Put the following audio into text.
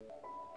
You